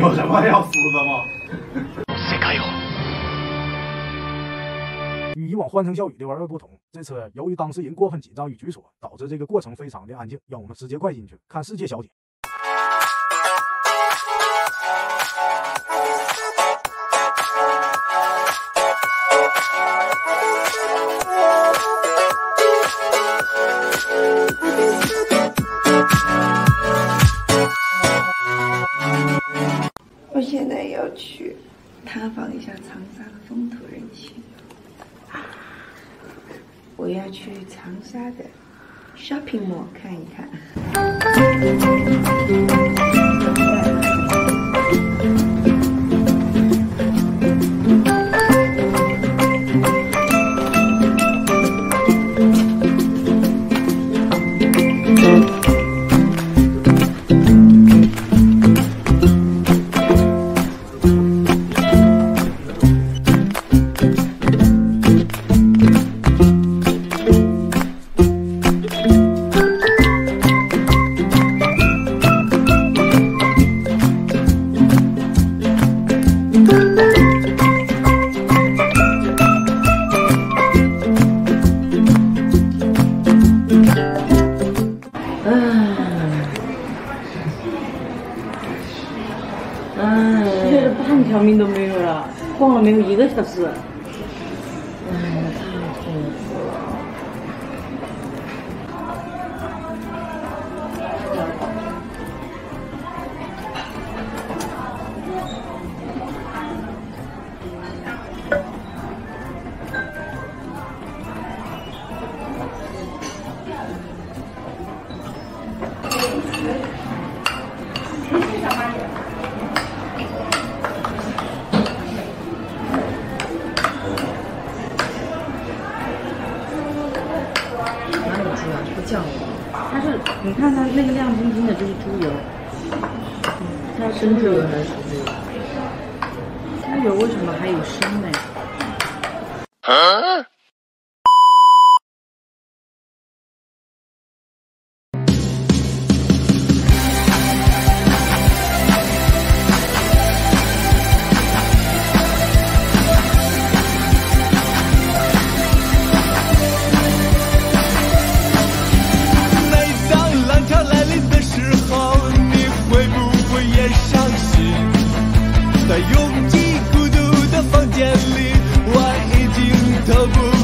么要死的吗？与以往欢声笑语的玩味不同，这次由于当事人过分紧张与局促，导致这个过程非常的安静。让我们直接快进去看世界小姐。现在要去探访一下长沙的风土人情，我要去长沙的 shopping mall 看一看。一条命都没有了，逛了没有一个小时。它是，你看它那个亮晶晶的，就是猪油。嗯它生猪油还是猪油？猪油为什么还有生呢？在都不